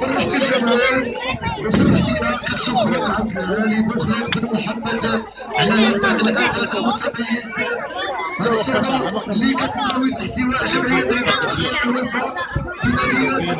فرحتي الجماهير فرحتينا كنشوفوك عبد العالي بوخليل بن محمد على هذا الاداء المتميز هذه السيره اللي كتناوي تحتوى جمعيه رباط خلال الوفاء بمدينه